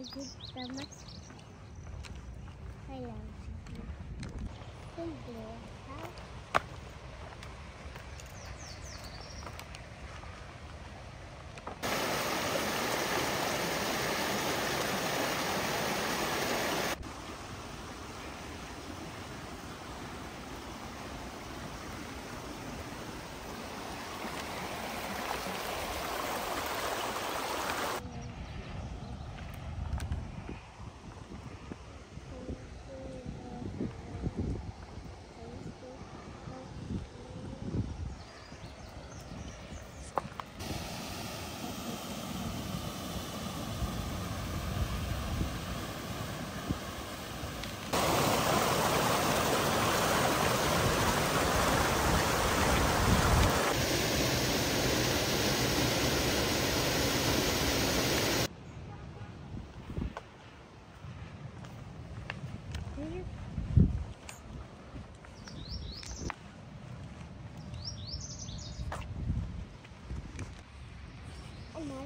lagi sama saya Tunggu. Oh my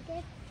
god.